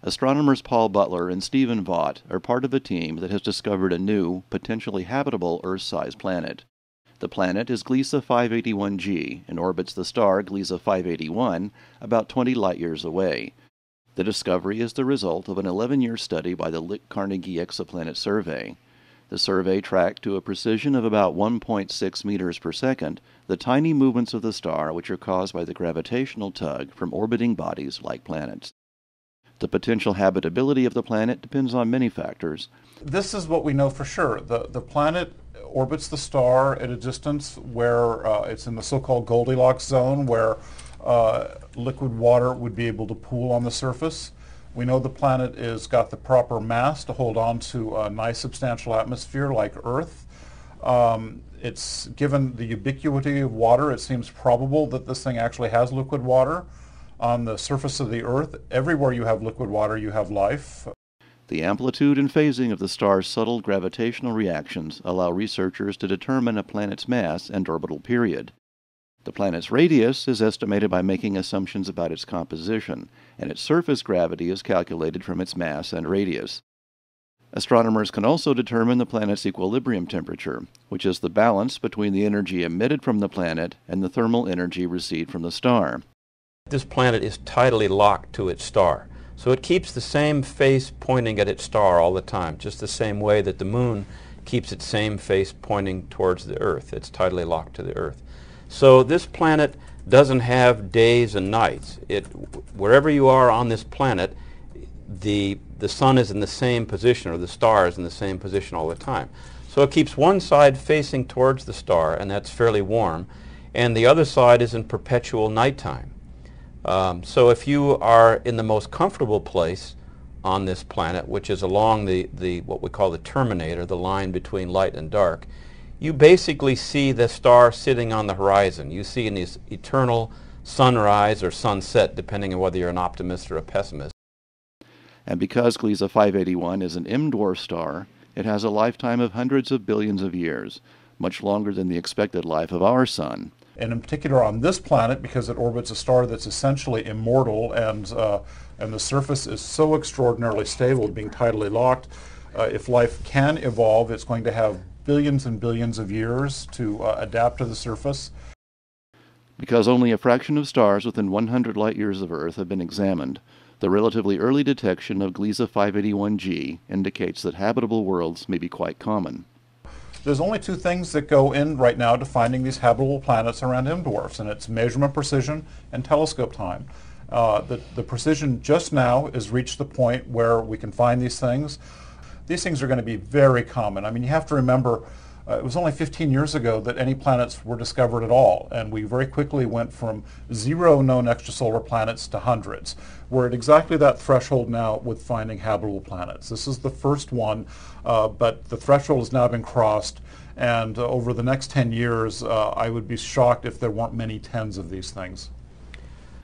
Astronomers Paul Butler and Steven Vogt are part of a team that has discovered a new, potentially habitable Earth sized planet. The planet is Gliese 581g and orbits the star Gliese 581 about 20 light years away. The discovery is the result of an 11 year study by the Lick Carnegie Exoplanet Survey. The survey tracked to a precision of about 1.6 meters per second the tiny movements of the star which are caused by the gravitational tug from orbiting bodies like planets. The potential habitability of the planet depends on many factors. This is what we know for sure. The, the planet orbits the star at a distance where uh, it's in the so-called Goldilocks zone where uh, liquid water would be able to pool on the surface. We know the planet has got the proper mass to hold on to a nice substantial atmosphere like Earth. Um, it's given the ubiquity of water, it seems probable that this thing actually has liquid water. On the surface of the Earth, everywhere you have liquid water, you have life. The amplitude and phasing of the star's subtle gravitational reactions allow researchers to determine a planet's mass and orbital period. The planet's radius is estimated by making assumptions about its composition, and its surface gravity is calculated from its mass and radius. Astronomers can also determine the planet's equilibrium temperature, which is the balance between the energy emitted from the planet and the thermal energy received from the star. This planet is tidally locked to its star. So it keeps the same face pointing at its star all the time, just the same way that the moon keeps its same face pointing towards the Earth. It's tidally locked to the Earth. So this planet doesn't have days and nights. It, wherever you are on this planet, the, the sun is in the same position, or the star is in the same position all the time. So it keeps one side facing towards the star, and that's fairly warm, and the other side is in perpetual nighttime. Um, so if you are in the most comfortable place on this planet, which is along the, the what we call the terminator, the line between light and dark, you basically see the star sitting on the horizon. You see an eternal sunrise or sunset, depending on whether you're an optimist or a pessimist. And because Gliese 581 is an M dwarf star, it has a lifetime of hundreds of billions of years, much longer than the expected life of our sun and in particular on this planet because it orbits a star that's essentially immortal and, uh, and the surface is so extraordinarily stable, being tidally locked. Uh, if life can evolve, it's going to have billions and billions of years to uh, adapt to the surface. Because only a fraction of stars within 100 light years of Earth have been examined, the relatively early detection of Gliese 581g indicates that habitable worlds may be quite common. There's only two things that go in right now to finding these habitable planets around M dwarfs, and it's measurement precision and telescope time. Uh, the, the precision just now has reached the point where we can find these things. These things are going to be very common. I mean, you have to remember uh, it was only 15 years ago that any planets were discovered at all, and we very quickly went from zero known extrasolar planets to hundreds. We're at exactly that threshold now with finding habitable planets. This is the first one, uh, but the threshold has now been crossed, and uh, over the next 10 years, uh, I would be shocked if there weren't many tens of these things.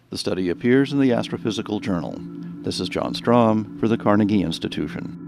The study appears in the Astrophysical Journal. This is John Strom for the Carnegie Institution.